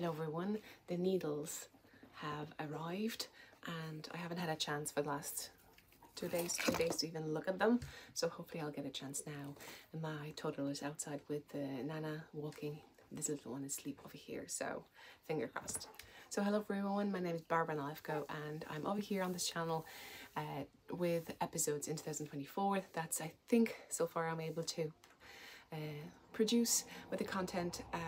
Hello everyone, the needles have arrived and I haven't had a chance for the last two days, three days to even look at them. So hopefully I'll get a chance now. And my toddler is outside with Nana walking. This little one is asleep over here, so finger crossed. So hello everyone, my name is Barbara Nalewko and I'm over here on this channel uh, with episodes in 2024. That's I think so far I'm able to uh, produce with the content uh,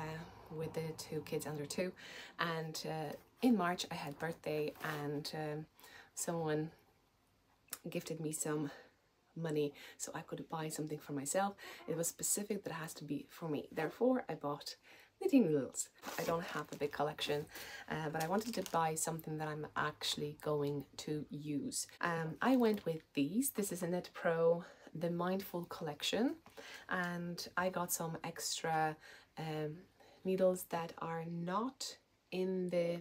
with the two kids under two and uh, in March I had birthday and um, someone gifted me some money so I could buy something for myself. It was specific that it has to be for me. Therefore I bought knitting needles. I don't have a big collection, uh, but I wanted to buy something that I'm actually going to use. Um, I went with these. This is a Knit Pro, the Mindful collection, and I got some extra um, needles that are not in the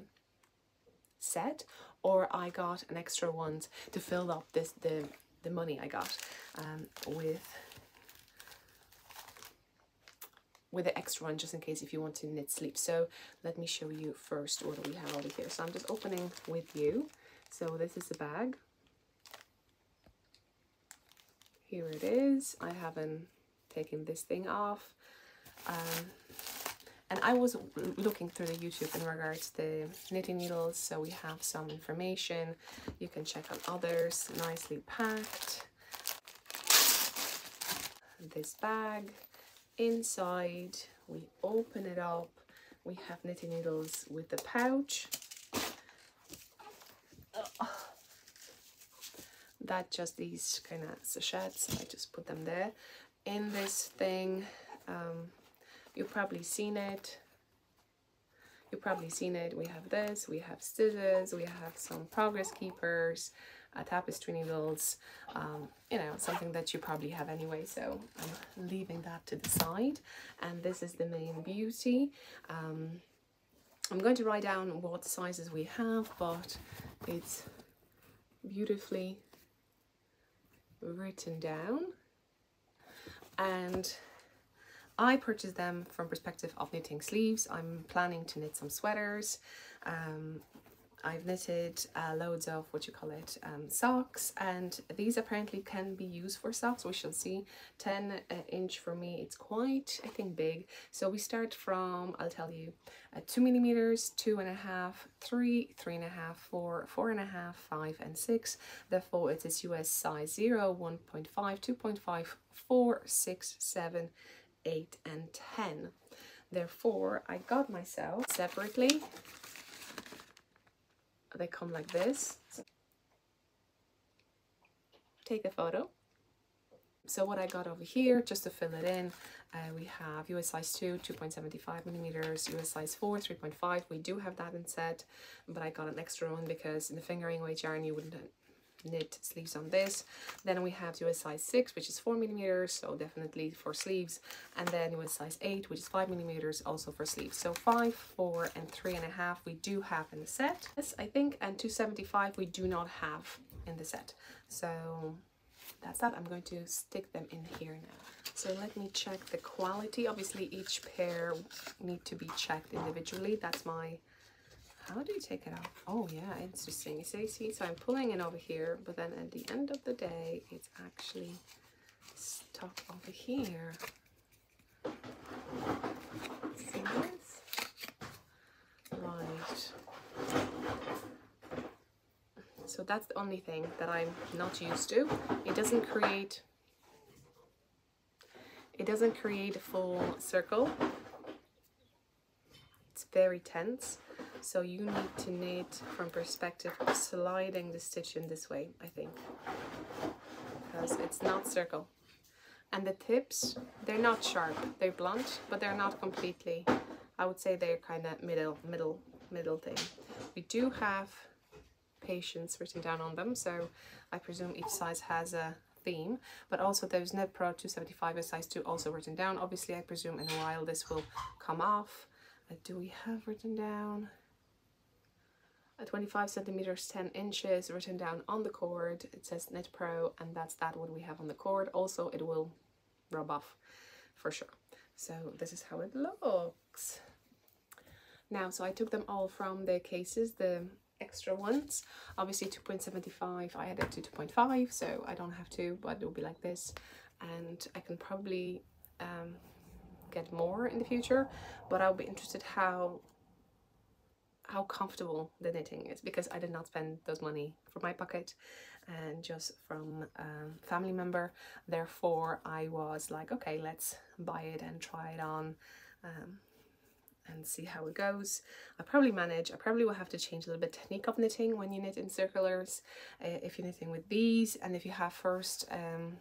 set or I got an extra ones to fill up this the the money I got um, with with the extra one just in case if you want to knit sleep. So let me show you first what we have over here. So I'm just opening with you. So this is the bag. Here it is. I haven't taken this thing off. Um, and I was looking through the YouTube in regards to the knitting needles, so we have some information. You can check on others, nicely packed. This bag, inside, we open it up, we have knitting needles with the pouch. That just these kind of sachets, I just put them there. In this thing, um, You've probably seen it. You've probably seen it. We have this, we have scissors, we have some progress keepers, uh, tapestry needles, um, you know, something that you probably have anyway. So I'm leaving that to the side. And this is the main beauty. Um, I'm going to write down what sizes we have, but it's beautifully written down. And I purchased them from perspective of knitting sleeves. I'm planning to knit some sweaters. Um, I've knitted uh, loads of what you call it um, socks and these apparently can be used for socks we shall see 10 uh, inch for me it's quite I think big so we start from I'll tell you uh, two millimeters two and a half three three and a half four four and a half five and six therefore it is US size 0 1.5 2.5 4 6 7 8 and 10. Therefore, I got myself separately. They come like this. Take a photo. So what I got over here, just to fill it in, uh, we have US size 2, 2.75 millimeters, US size 4, 3.5. We do have that in set, but I got an extra one because in the fingering weight yarn you wouldn't knit sleeves on this. Then we have US size 6 which is 4 millimeters so definitely for sleeves. And then US size 8 which is 5 millimeters also for sleeves. So 5 4 and three and a half we do have in the set. Yes I think and 275 we do not have in the set. So that's that. I'm going to stick them in here now. So let me check the quality. Obviously each pair need to be checked individually. That's my how do you take it off? Oh yeah, interesting. You see, see, so I'm pulling it over here, but then at the end of the day, it's actually stuck over here. See this? Right. So that's the only thing that I'm not used to. It doesn't create it doesn't create a full circle. It's very tense. So you need to knit from perspective of sliding the stitch in this way, I think, because it's not circle. And the tips, they're not sharp, they're blunt, but they're not completely, I would say they're kind of middle, middle, middle thing. We do have patience written down on them, so I presume each size has a theme, but also there's Knit Pro 275 a size 2 also written down. Obviously, I presume in a while this will come off. Uh, do we have written down? 25 centimeters 10 inches written down on the cord. It says knit pro and that's that what we have on the cord. Also it will rub off for sure. So this is how it looks. Now so I took them all from the cases the extra ones. Obviously 2.75 I added to 2.5 so I don't have to but it will be like this. And I can probably um, get more in the future but I'll be interested how how comfortable the knitting is because I did not spend those money from my pocket and just from a family member therefore I was like okay let's buy it and try it on um, and see how it goes. I probably manage, I probably will have to change a little bit technique of knitting when you knit in circulars, uh, if you're knitting with these and if you have first um,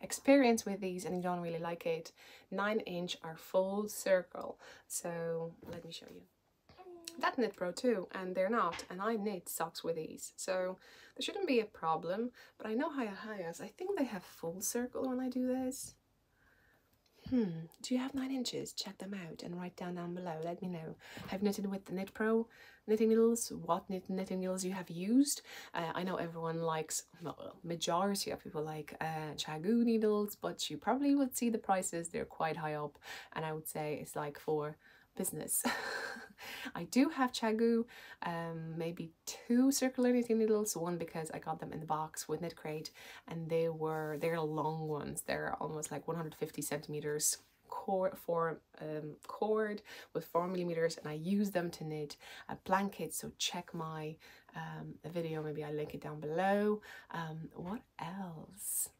experience with these and you don't really like it, 9 inch are full circle. So let me show you. That knit pro too and they're not and I knit socks with these so there shouldn't be a problem but I know Hiya Hiyas, I think they have full circle when I do this Hmm, do you have nine inches? Check them out and write down down below. Let me know. I've knitted with the Knit Pro knitting needles? What knit knitting needles you have used? Uh, I know everyone likes, well, majority of people like uh, needles, but you probably would see the prices. They're quite high up, and I would say it's like for business. I do have ChiaoGoo, um, maybe two circular knitting needles, one because I got them in the box with Knit Crate and they were, they're long ones, they're almost like 150 centimeters cord for um, cord with four millimeters and I use them to knit a blanket. So check my um, video. Maybe I link it down below. Um, what else?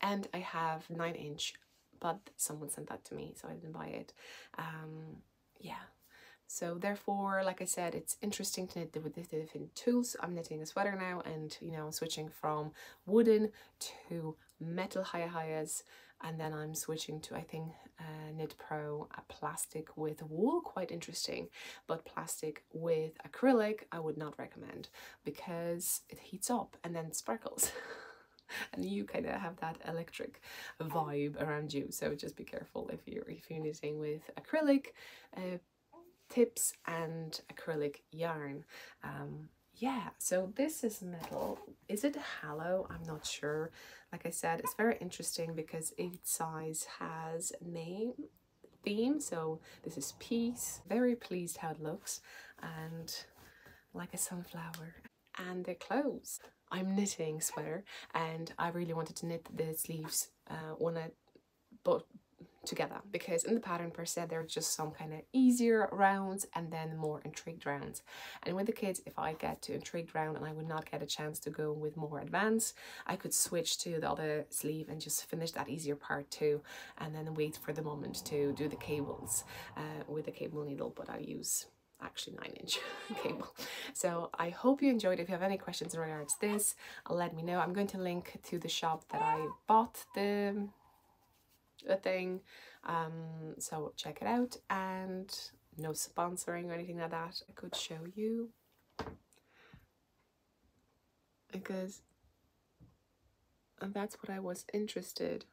And I have nine inch but someone sent that to me so I didn't buy it. Um, yeah so therefore, like I said, it's interesting to knit with different tools. I'm knitting a sweater now and, you know, switching from wooden to metal Hiya Hiyas. And then I'm switching to, I think, uh, Knit Pro, a plastic with wool, quite interesting. But plastic with acrylic, I would not recommend because it heats up and then sparkles. and you kind of have that electric vibe around you so just be careful if you're if you're knitting with acrylic uh, tips and acrylic yarn. Um, yeah, so this is metal. Is it hollow? I'm not sure. Like I said, it's very interesting because each size has name theme. So this is peace. Very pleased how it looks and like a sunflower. And they're clothes. I'm knitting sweater and I really wanted to knit the sleeves uh, when I but together because in the pattern per se there are just some kind of easier rounds and then more intrigued rounds. And with the kids if I get to intrigued round and I would not get a chance to go with more advanced I could switch to the other sleeve and just finish that easier part too and then wait for the moment to do the cables uh, with the cable needle but I use actually nine inch cable. So i hope you enjoyed. If you have any questions in regards to this let me know. I'm going to link to the shop that i bought the a thing. Um so check it out. And no sponsoring or anything like that. I could show you. Because that's what i was interested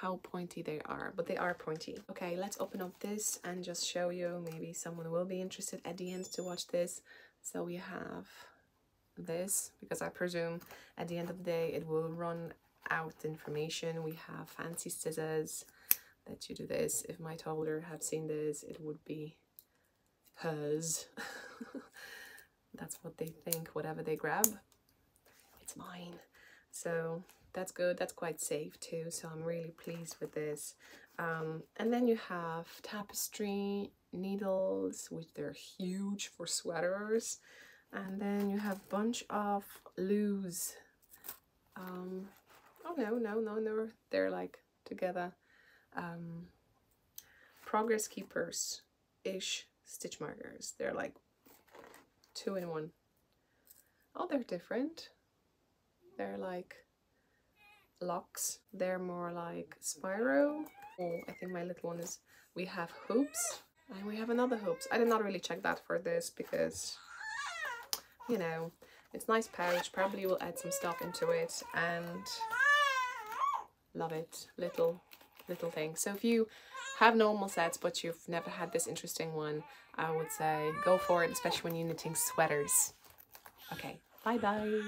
how pointy they are but they are pointy okay let's open up this and just show you maybe someone will be interested at the end to watch this so we have this because I presume at the end of the day it will run out information. We have fancy scissors that you do this. If my toddler had seen this, it would be hers. that's what they think, whatever they grab, it's mine. So that's good. That's quite safe too. So I'm really pleased with this. Um, and then you have tapestry needles, which they're huge for sweaters. And then you have bunch of loose um, Oh no, no, no, no, they're like together. Um, progress keepers ish stitch markers. They're like two in one. Oh, they're different. They're like locks. They're more like Spiro. Oh, I think my little one is, we have hoops and we have another hoops. I did not really check that for this because, you know, it's nice pouch. Probably will add some stuff into it and love it little little thing so if you have normal sets but you've never had this interesting one I would say go for it especially when you're knitting sweaters okay bye bye